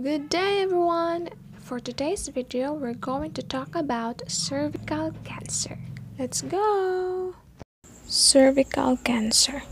Good day everyone! For today's video, we're going to talk about cervical cancer. Let's go! Cervical cancer.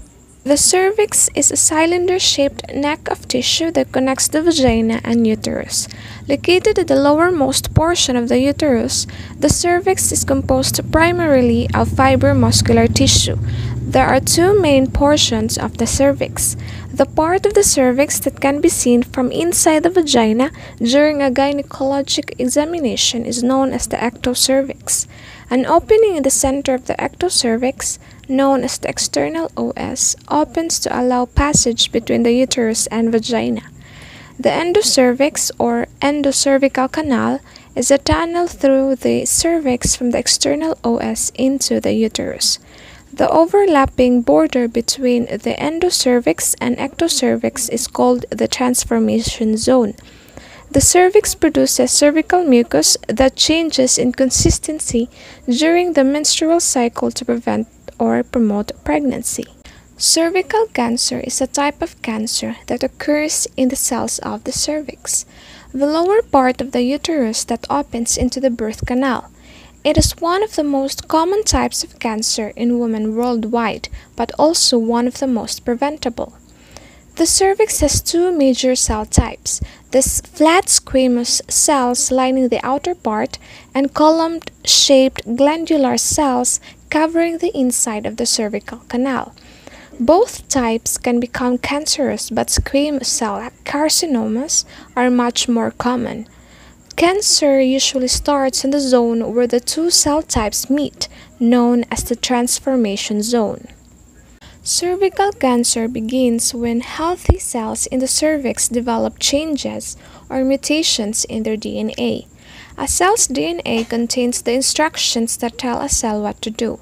The cervix is a cylinder-shaped neck of tissue that connects the vagina and uterus. Located at the lowermost portion of the uterus, the cervix is composed primarily of fibromuscular tissue. There are two main portions of the cervix. The part of the cervix that can be seen from inside the vagina during a gynecologic examination is known as the ectocervix. An opening in the center of the ectocervix known as the external OS, opens to allow passage between the uterus and vagina. The endocervix or endocervical canal is a tunnel through the cervix from the external OS into the uterus. The overlapping border between the endocervix and ectocervix is called the transformation zone. The cervix produces cervical mucus that changes in consistency during the menstrual cycle to prevent or promote pregnancy. Cervical cancer is a type of cancer that occurs in the cells of the cervix, the lower part of the uterus that opens into the birth canal. It is one of the most common types of cancer in women worldwide, but also one of the most preventable. The cervix has two major cell types, the flat squamous cells lining the outer part and column-shaped glandular cells covering the inside of the cervical canal. Both types can become cancerous, but squamous cell carcinomas are much more common. Cancer usually starts in the zone where the two cell types meet, known as the transformation zone. Cervical cancer begins when healthy cells in the cervix develop changes or mutations in their DNA. A cell's DNA contains the instructions that tell a cell what to do.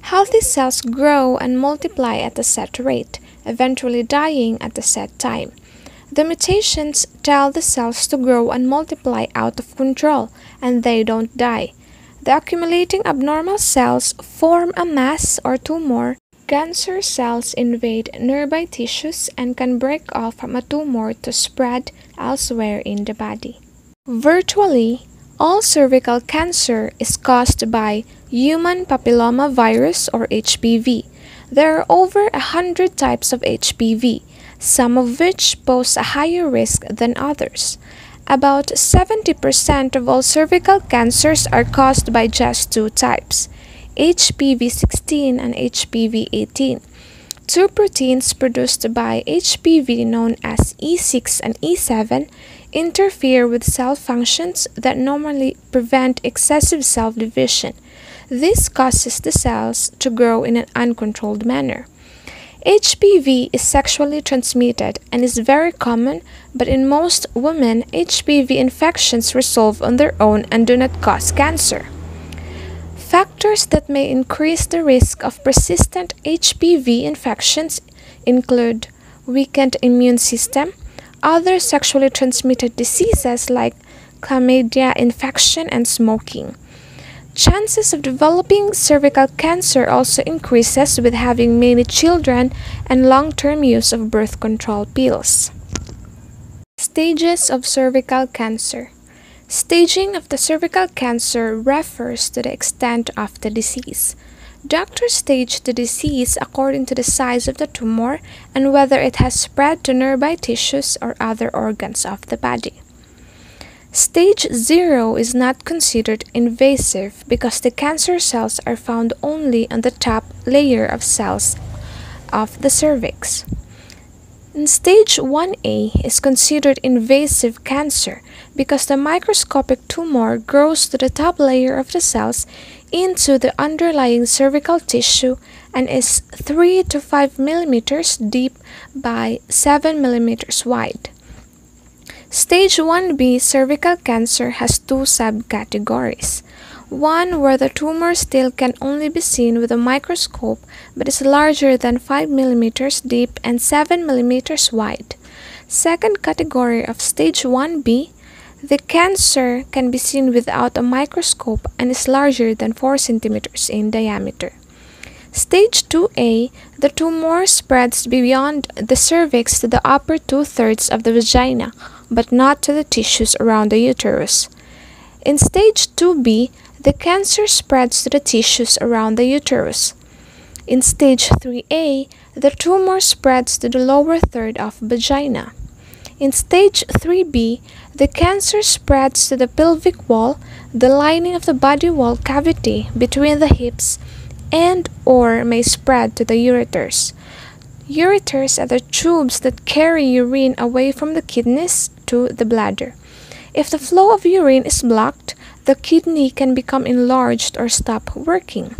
Healthy cells grow and multiply at a set rate, eventually dying at a set time. The mutations tell the cells to grow and multiply out of control, and they don't die. The accumulating abnormal cells form a mass or tumor Cancer cells invade nearby tissues and can break off from a tumor to spread elsewhere in the body. Virtually, all cervical cancer is caused by human papillomavirus or HPV. There are over a hundred types of HPV, some of which pose a higher risk than others. About 70% of all cervical cancers are caused by just two types. HPV 16 and HPV 18. Two proteins produced by HPV known as E6 and E7 interfere with cell functions that normally prevent excessive cell division. This causes the cells to grow in an uncontrolled manner. HPV is sexually transmitted and is very common, but in most women, HPV infections resolve on their own and do not cause cancer. Factors that may increase the risk of persistent HPV infections include weakened immune system, other sexually transmitted diseases like chlamydia infection and smoking. Chances of developing cervical cancer also increases with having many children and long-term use of birth control pills. Stages of cervical cancer Staging of the cervical cancer refers to the extent of the disease. Doctors stage the disease according to the size of the tumor and whether it has spread to nearby tissues or other organs of the body. Stage 0 is not considered invasive because the cancer cells are found only on the top layer of cells of the cervix. And stage 1A is considered invasive cancer because the microscopic tumor grows to the top layer of the cells into the underlying cervical tissue and is 3 to 5 millimeters deep by 7 millimeters wide. Stage 1B cervical cancer has two subcategories one where the tumor still can only be seen with a microscope but is larger than 5 mm deep and 7 mm wide. Second category of stage 1B, the cancer can be seen without a microscope and is larger than 4 cm in diameter. Stage 2A, the tumor spreads beyond the cervix to the upper two-thirds of the vagina, but not to the tissues around the uterus. In stage 2B, the cancer spreads to the tissues around the uterus. In stage 3A, the tumor spreads to the lower third of vagina. In stage 3B, the cancer spreads to the pelvic wall, the lining of the body wall cavity between the hips, and or may spread to the ureters. Ureters are the tubes that carry urine away from the kidneys to the bladder. If the flow of urine is blocked, the kidney can become enlarged or stop working.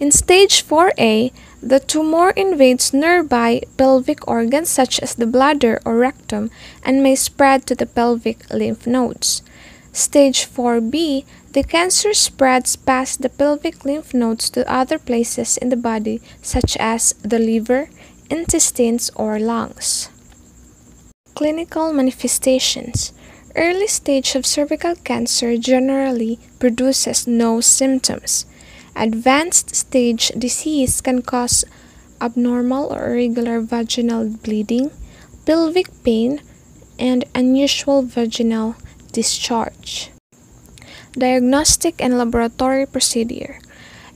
In stage 4A, the tumor invades nearby pelvic organs such as the bladder or rectum and may spread to the pelvic lymph nodes. Stage 4B, the cancer spreads past the pelvic lymph nodes to other places in the body such as the liver, intestines, or lungs. Clinical manifestations Early stage of cervical cancer generally produces no symptoms. Advanced stage disease can cause abnormal or irregular vaginal bleeding, pelvic pain, and unusual vaginal discharge. Diagnostic and laboratory procedure.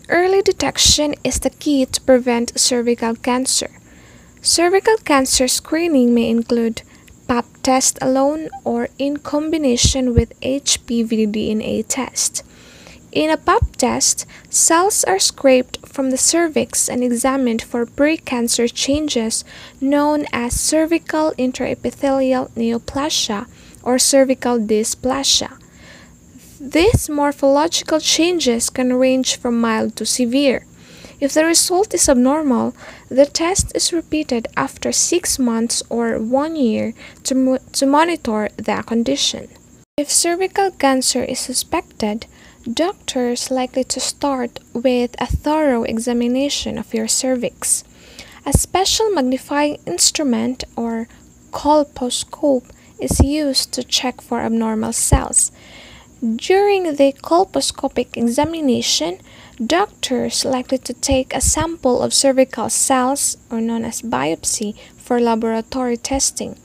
Early detection is the key to prevent cervical cancer. Cervical cancer screening may include Pap test alone or in combination with HPV DNA test. In a pap test, cells are scraped from the cervix and examined for precancer changes known as cervical intraepithelial neoplasia or cervical dysplasia. These morphological changes can range from mild to severe. If the result is abnormal, the test is repeated after 6 months or 1 year to, mo to monitor the condition. If cervical cancer is suspected, Doctors likely to start with a thorough examination of your cervix. A special magnifying instrument or colposcope is used to check for abnormal cells. During the colposcopic examination, doctors likely to take a sample of cervical cells, or known as biopsy, for laboratory testing.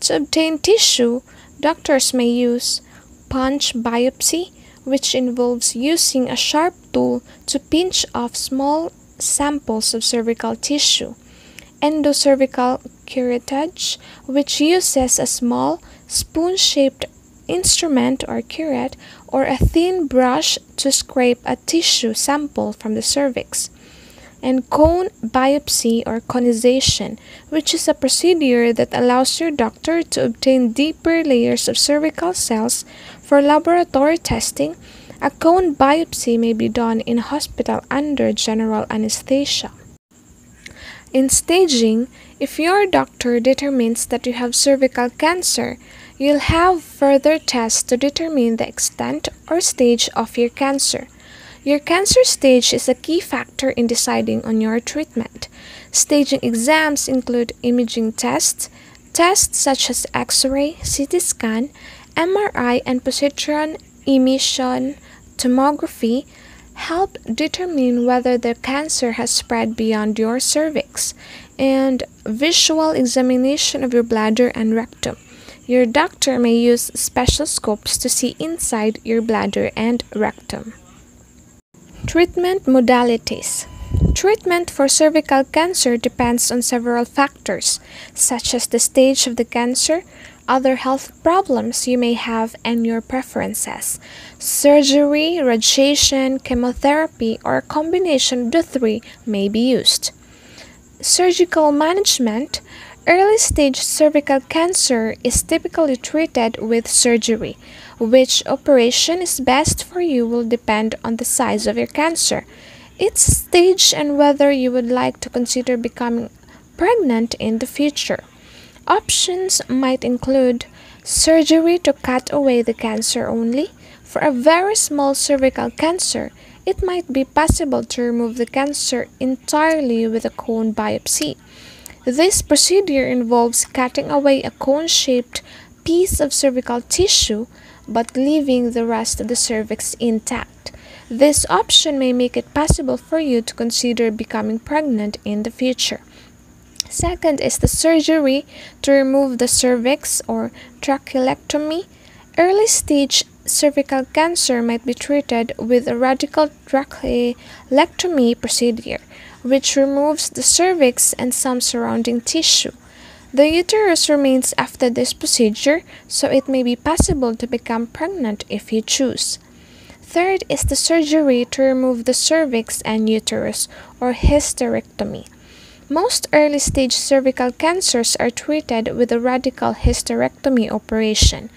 To obtain tissue, doctors may use punch biopsy, which involves using a sharp tool to pinch off small samples of cervical tissue. Endocervical curettage, which uses a small spoon-shaped instrument or curette or a thin brush to scrape a tissue sample from the cervix and cone biopsy or conization, which is a procedure that allows your doctor to obtain deeper layers of cervical cells for laboratory testing. A cone biopsy may be done in hospital under general anesthesia. In staging, if your doctor determines that you have cervical cancer, you'll have further tests to determine the extent or stage of your cancer. Your cancer stage is a key factor in deciding on your treatment. Staging exams include imaging tests, tests such as X-ray, CT scan, MRI, and positron emission tomography help determine whether the cancer has spread beyond your cervix, and visual examination of your bladder and rectum. Your doctor may use special scopes to see inside your bladder and rectum. Treatment modalities Treatment for cervical cancer depends on several factors, such as the stage of the cancer, other health problems you may have, and your preferences. Surgery, radiation, chemotherapy, or a combination of the three may be used. Surgical management Early stage cervical cancer is typically treated with surgery. Which operation is best for you will depend on the size of your cancer, its stage, and whether you would like to consider becoming pregnant in the future. Options might include surgery to cut away the cancer only. For a very small cervical cancer, it might be possible to remove the cancer entirely with a cone biopsy. This procedure involves cutting away a cone-shaped piece of cervical tissue but leaving the rest of the cervix intact. This option may make it possible for you to consider becoming pregnant in the future. Second is the surgery to remove the cervix or trachelectomy. Early stage cervical cancer might be treated with a radical trachelectomy procedure, which removes the cervix and some surrounding tissue. The uterus remains after this procedure, so it may be possible to become pregnant if you choose. Third is the surgery to remove the cervix and uterus, or hysterectomy. Most early stage cervical cancers are treated with a radical hysterectomy operation,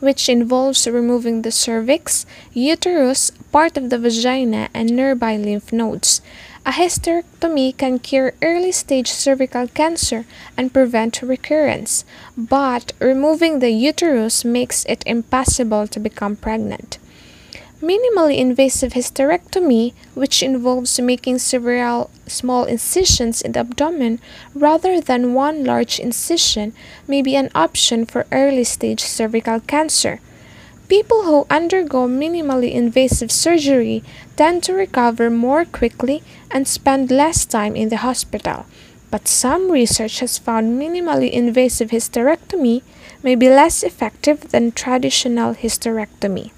which involves removing the cervix, uterus, part of the vagina, and nearby lymph nodes. A hysterectomy can cure early stage cervical cancer and prevent recurrence, but removing the uterus makes it impossible to become pregnant. Minimally invasive hysterectomy, which involves making several small incisions in the abdomen rather than one large incision, may be an option for early stage cervical cancer. People who undergo minimally invasive surgery tend to recover more quickly and spend less time in the hospital. But some research has found minimally invasive hysterectomy may be less effective than traditional hysterectomy.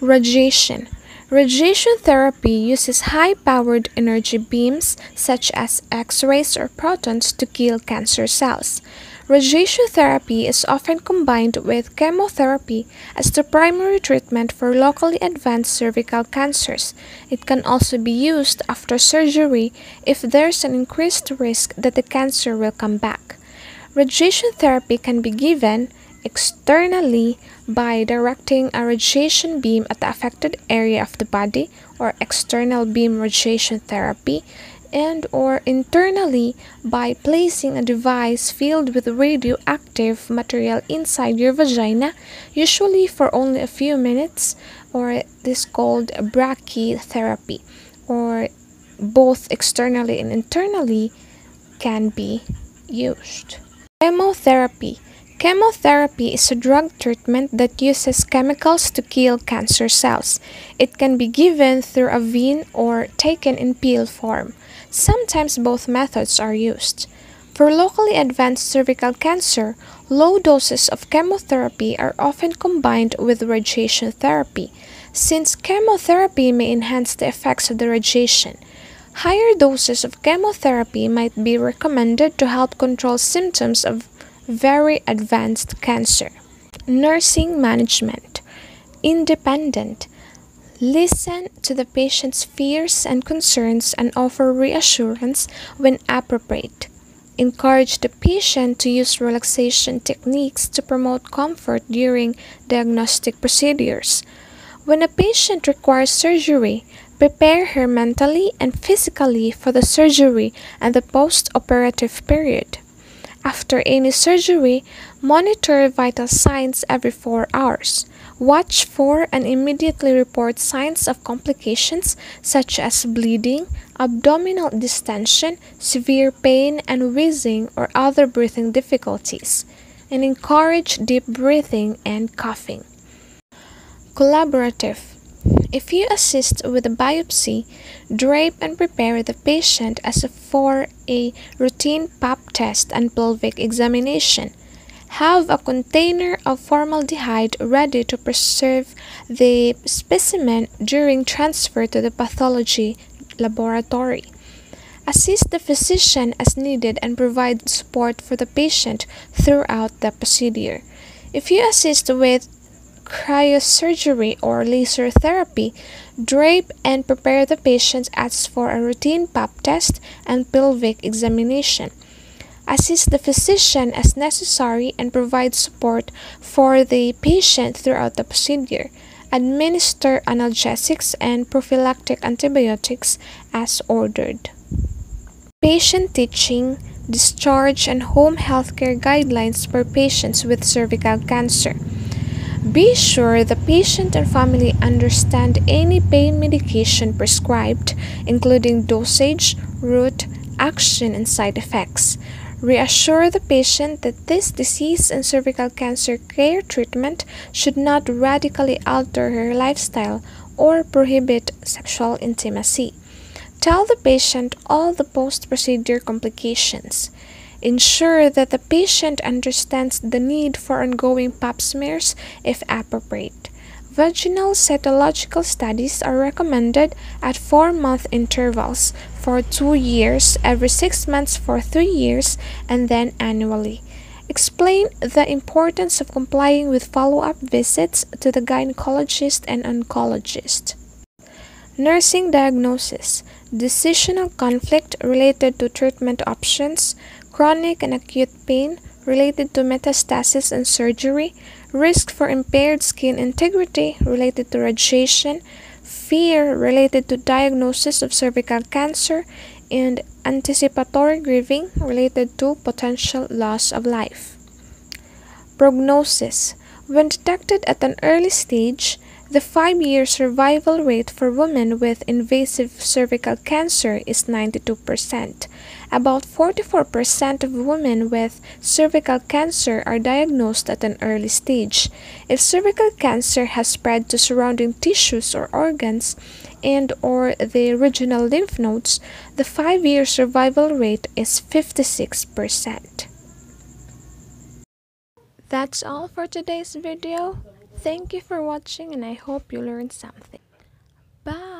Radiation Radiation therapy uses high-powered energy beams such as X-rays or protons to kill cancer cells. Radiation therapy is often combined with chemotherapy as the primary treatment for locally advanced cervical cancers. It can also be used after surgery if there's an increased risk that the cancer will come back. Radiation therapy can be given externally by directing a radiation beam at the affected area of the body or external beam radiation therapy and or internally by placing a device filled with radioactive material inside your vagina usually for only a few minutes or this called brachytherapy or both externally and internally can be used. Chemotherapy Chemotherapy is a drug treatment that uses chemicals to kill cancer cells. It can be given through a vein or taken in pill form. Sometimes both methods are used. For locally advanced cervical cancer, low doses of chemotherapy are often combined with radiation therapy, since chemotherapy may enhance the effects of the radiation. Higher doses of chemotherapy might be recommended to help control symptoms of very advanced cancer. Nursing management. Independent. Listen to the patient's fears and concerns and offer reassurance when appropriate. Encourage the patient to use relaxation techniques to promote comfort during diagnostic procedures. When a patient requires surgery, prepare her mentally and physically for the surgery and the post operative period. After any surgery, monitor vital signs every 4 hours. Watch for and immediately report signs of complications such as bleeding, abdominal distension, severe pain and wheezing or other breathing difficulties, and encourage deep breathing and coughing. Collaborative if you assist with a biopsy, drape and prepare the patient as for a routine pap test and pelvic examination. Have a container of formaldehyde ready to preserve the specimen during transfer to the pathology laboratory. Assist the physician as needed and provide support for the patient throughout the procedure. If you assist with cryosurgery or laser therapy, drape and prepare the patient as for a routine pap test and pelvic examination. Assist the physician as necessary and provide support for the patient throughout the procedure. Administer analgesics and prophylactic antibiotics as ordered. Patient teaching, discharge, and home healthcare guidelines for patients with cervical cancer. Be sure the patient and family understand any pain medication prescribed, including dosage, route, action, and side effects. Reassure the patient that this disease and cervical cancer care treatment should not radically alter her lifestyle or prohibit sexual intimacy. Tell the patient all the post-procedure complications. Ensure that the patient understands the need for ongoing pap smears if appropriate. Vaginal cytological studies are recommended at 4-month intervals for 2 years, every 6 months for 3 years, and then annually. Explain the importance of complying with follow-up visits to the gynecologist and oncologist. Nursing diagnosis, decisional conflict related to treatment options, chronic and acute pain related to metastasis and surgery, risk for impaired skin integrity related to radiation, fear related to diagnosis of cervical cancer, and anticipatory grieving related to potential loss of life. Prognosis When detected at an early stage, the five-year survival rate for women with invasive cervical cancer is 92%. About 44% of women with cervical cancer are diagnosed at an early stage. If cervical cancer has spread to surrounding tissues or organs and or the regional lymph nodes, the 5-year survival rate is 56%. That's all for today's video. Thank you for watching and I hope you learned something. Bye!